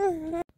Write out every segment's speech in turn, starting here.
Mm-hmm.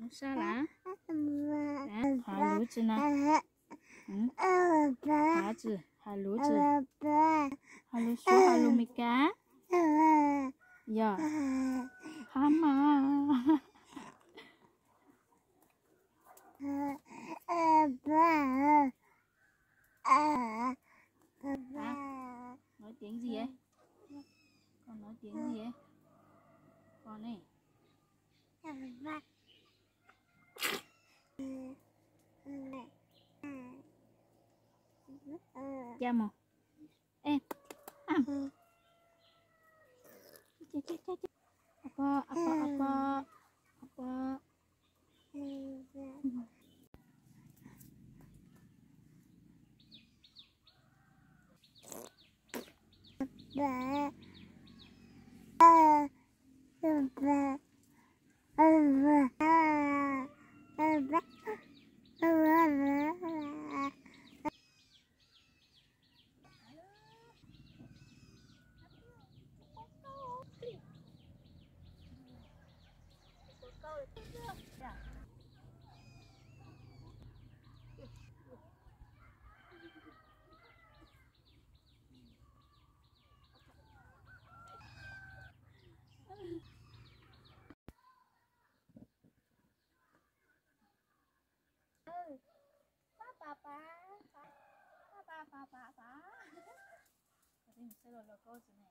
我下来。来，爬呢。姐姐姐姐，阿爸阿爸。我晓得，老子呢。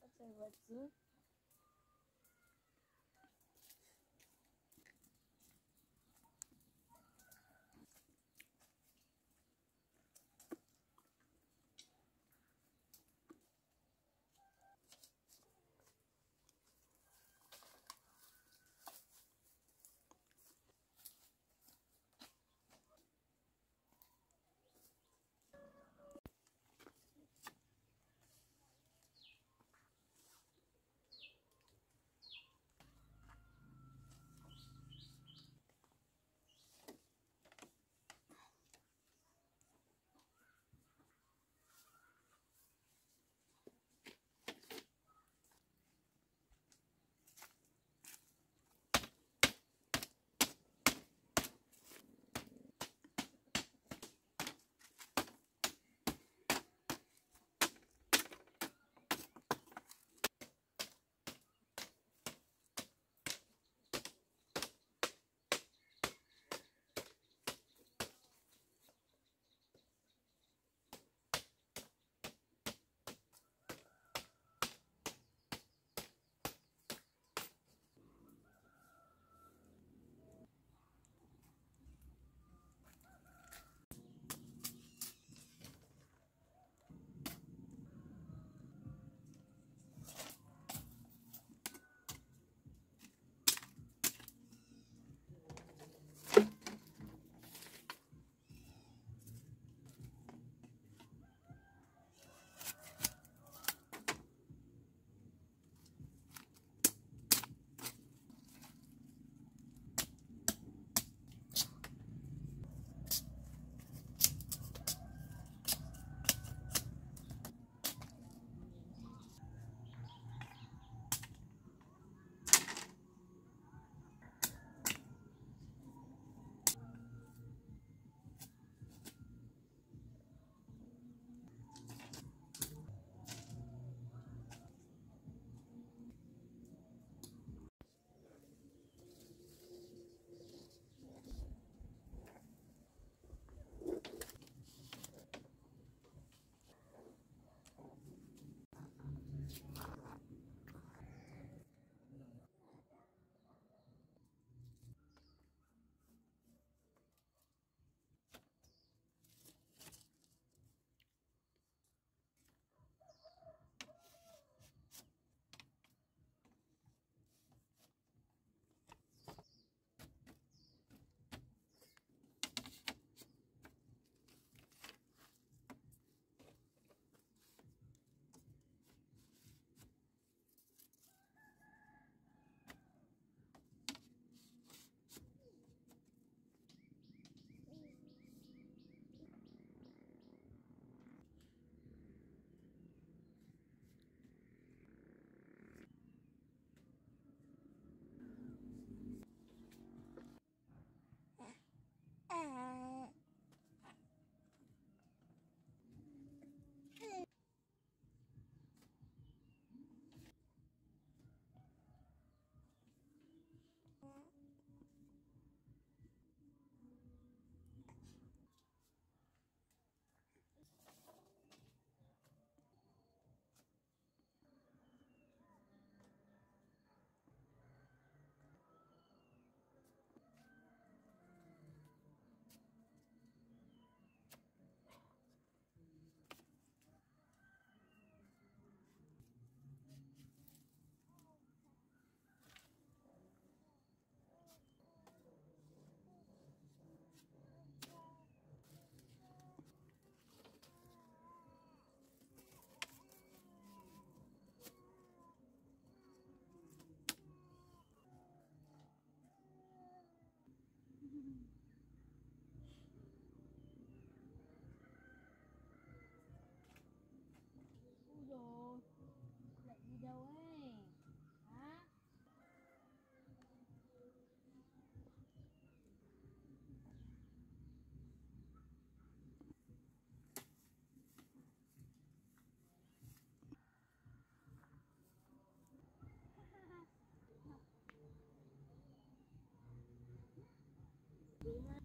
我怎么知？Luna.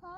花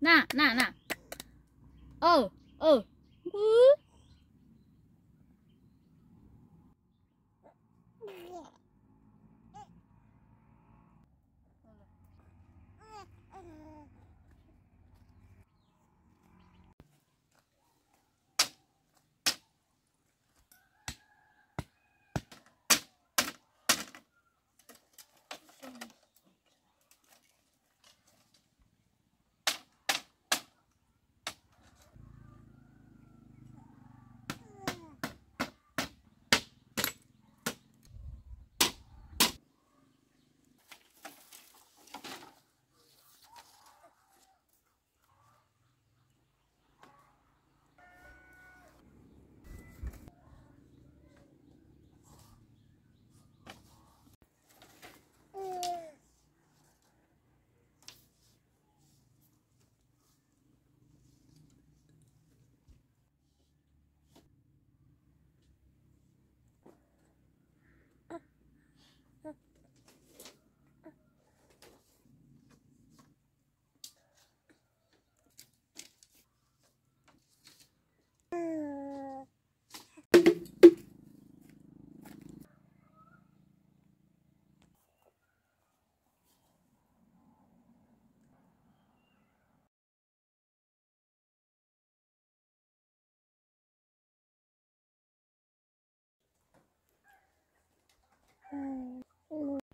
那那那，哦哦，呜、Mainan.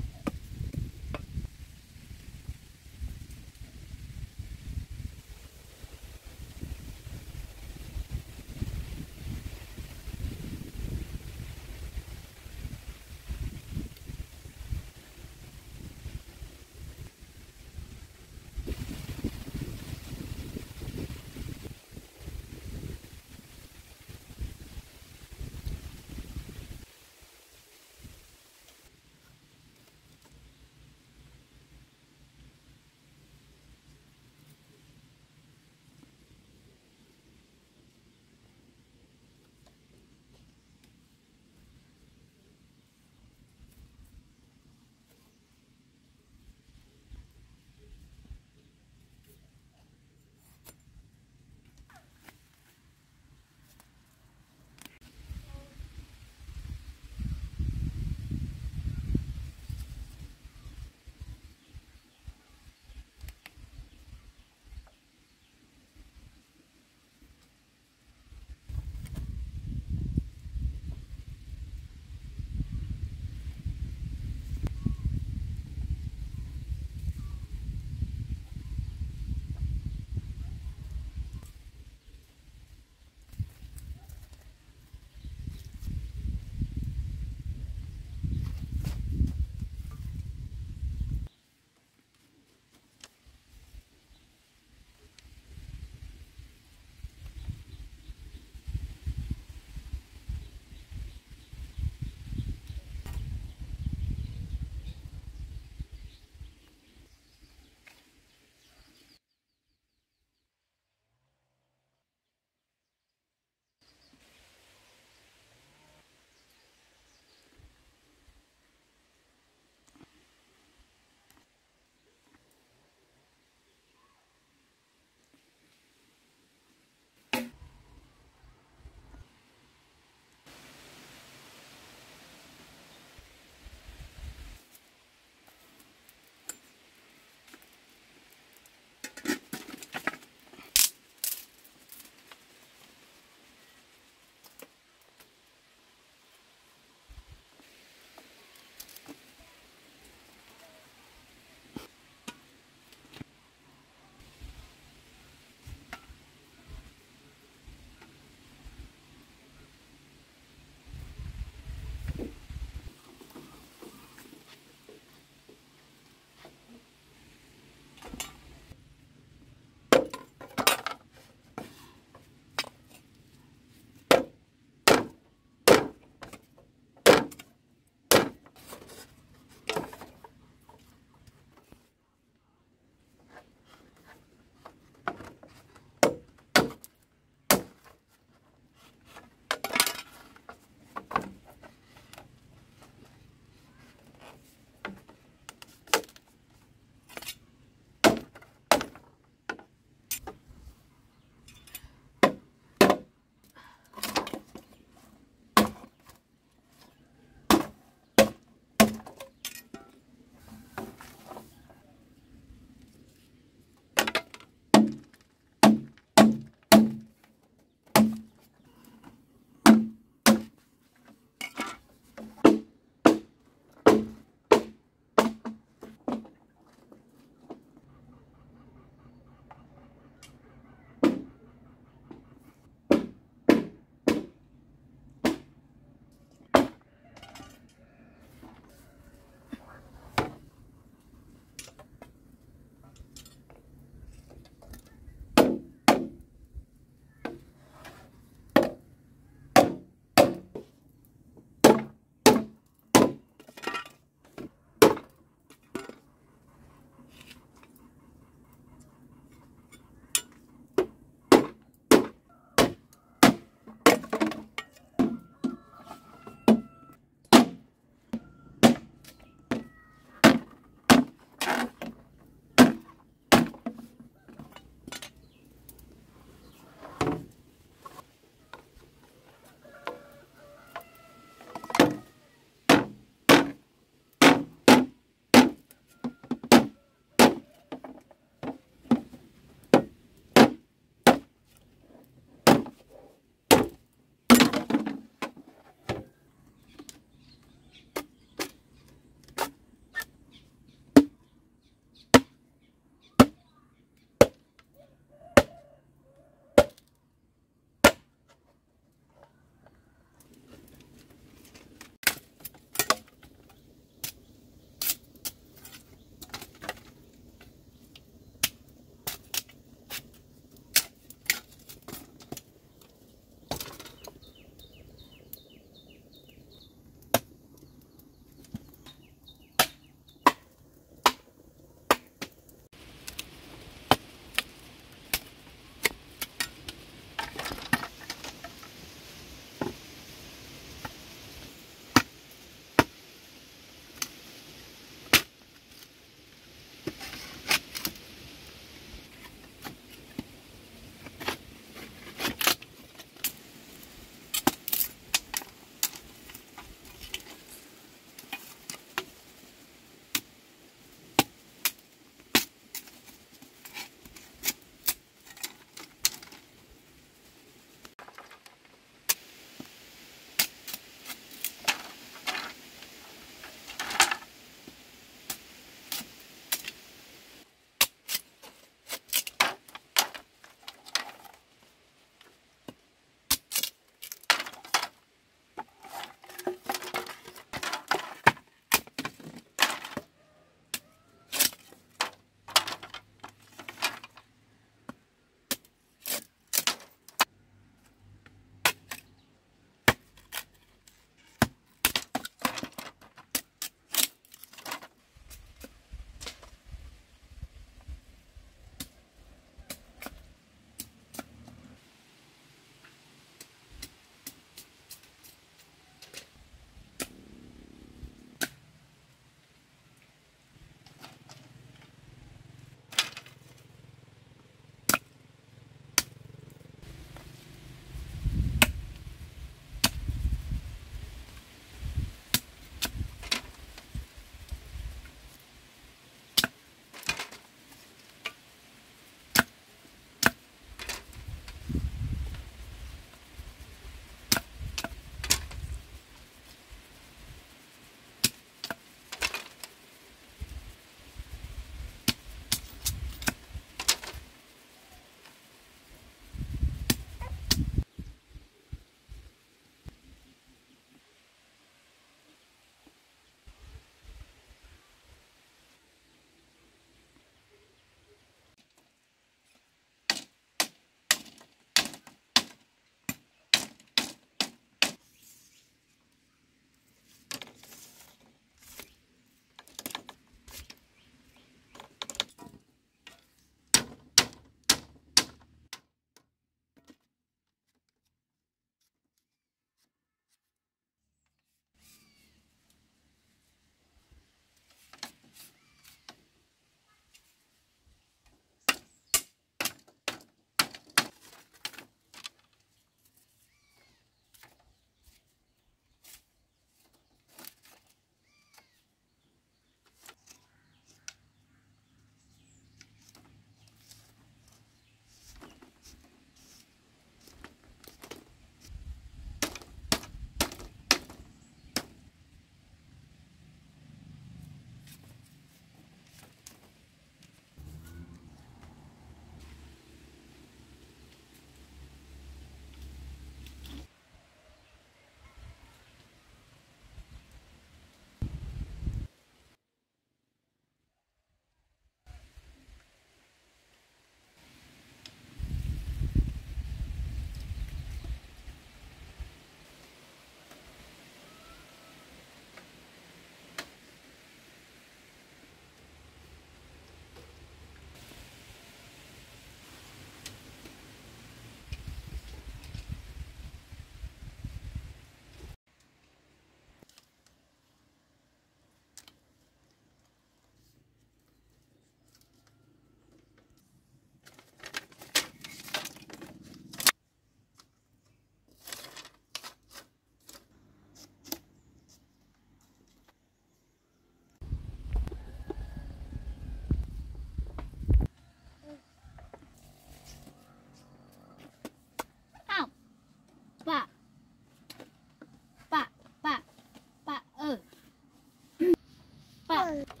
아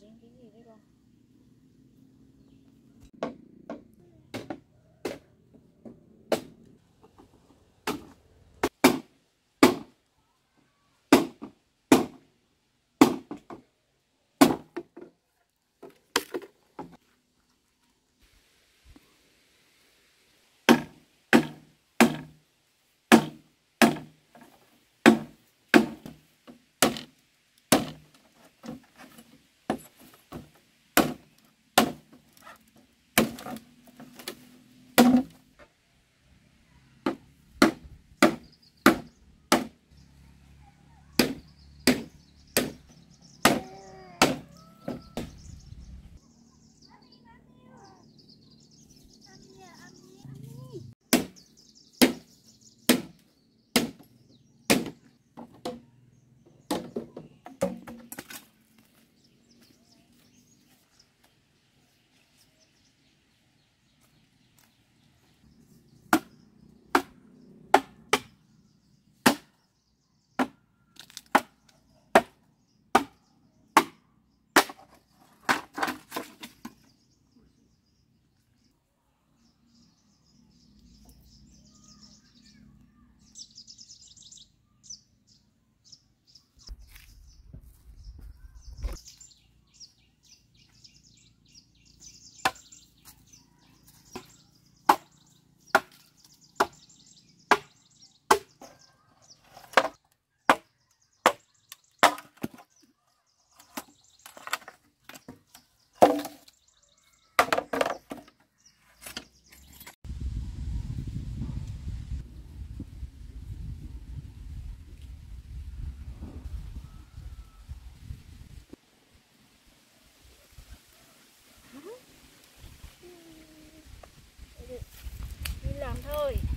行给你那个 soy.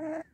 Uh-huh.